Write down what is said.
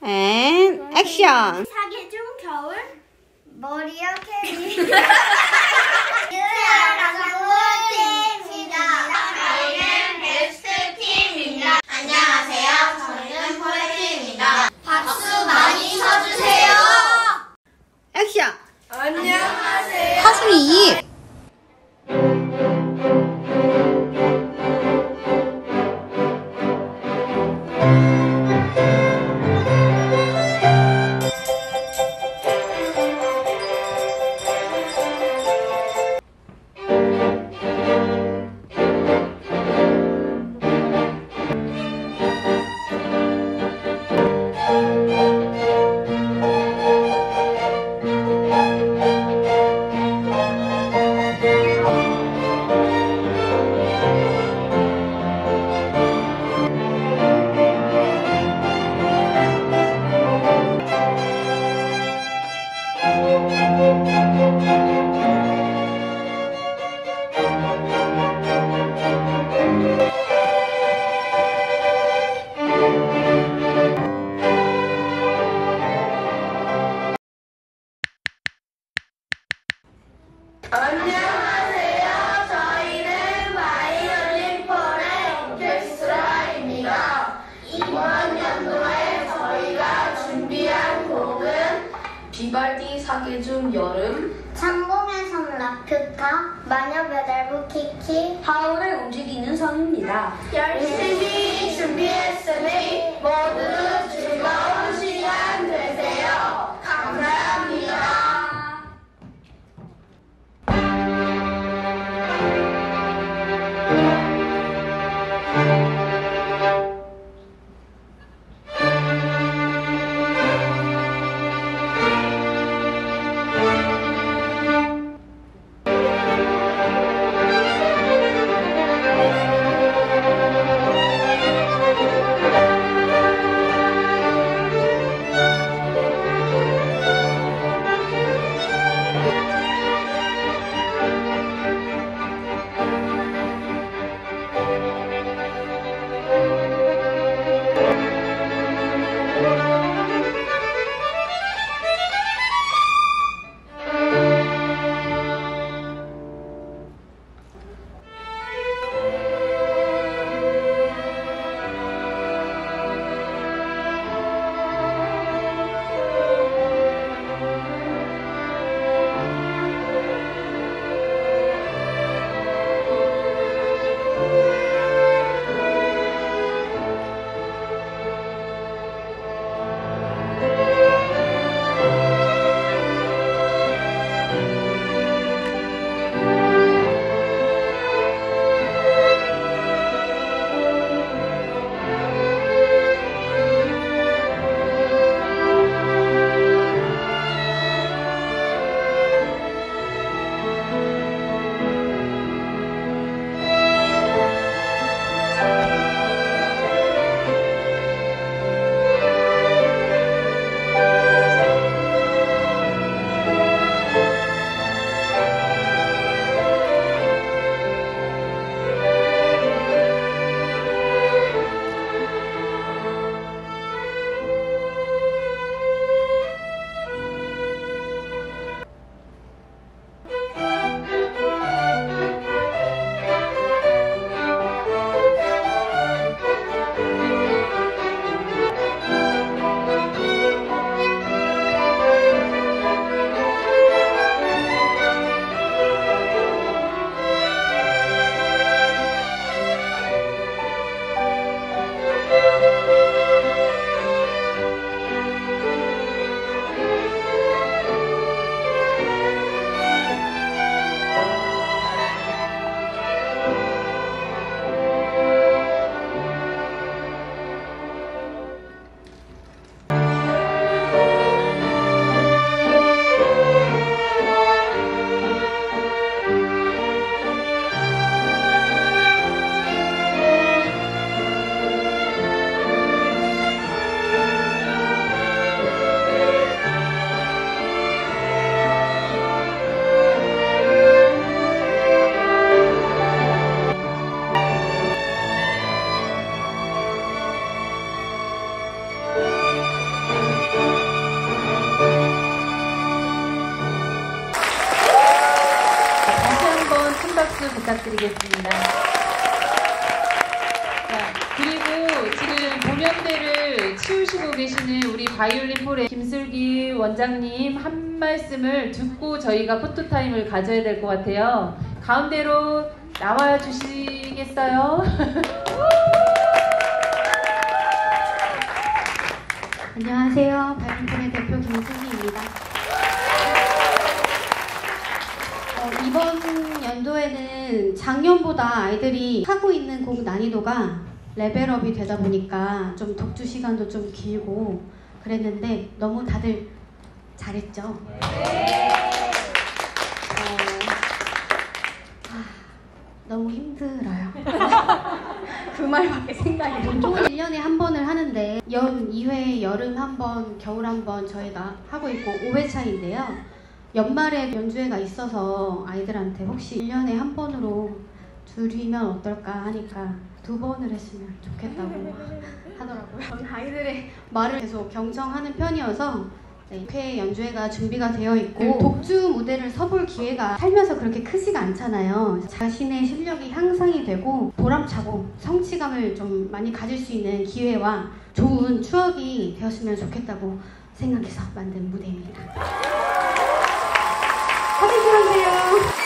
and action. 이중 여름 창공의 섬 라퓨타 마녀 배달부 키키. 하울을 움직이는 섬입니다. 열심히 준비했으니 모두 부탁드리겠습니다. 자, 그리고 지금 본연대를 치우시고 계시는 우리 바이올린 폴의 김슬기 원장님 한 말씀을 듣고 저희가 포토타임을 가져야 될 것 같아요. 가운데로 나와 주시겠어요? 안녕하세요. 바이올린의 대표 김승희입니다. 이번 연도에는 작년보다 아이들이 하고 있는 곡 난이도가 레벨업이 되다 보니까 좀 독주 시간도 좀 길고 그랬는데 너무 다들 잘했죠? 어, 아, 너무 힘들어요. 그 말밖에 생각이 안 나요. 1년에 한 번을 하는데 연 2회 여름 한 번, 겨울 한 번 저희가 하고 있고 5회차인데요. 연말에 연주회가 있어서 아이들한테 혹시 1년에 한 번으로 줄이면 어떨까 하니까 두 번을 했으면 좋겠다고 하더라고요. 저는 아이들의 말을 계속 경청하는 편이어서 네, 회 연주회가 준비가 되어 있고 독주 무대를 서볼 기회가 살면서 그렇게 크지가 않잖아요. 자신의 실력이 향상이 되고 보람차고 성취감을 좀 많이 가질 수 있는 기회와 좋은 추억이 되었으면 좋겠다고 생각해서 만든 무대입니다. 사진 찍어주세요.